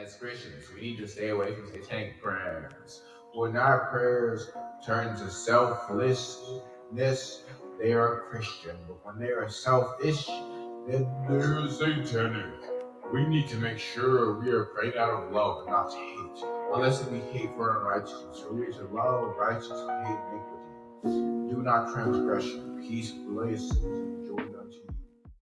As Christians, we need to stay away from satanic prayers. When our prayers turn to selflessness, they are Christian. But when they are selfish, then they're satanic. We need to make sure we are praying out of love and not hate. Unless we hate for unrighteousness. For we are to love righteousness and hate iniquity. Do not transgression. Peace, blessings, and joy unto you.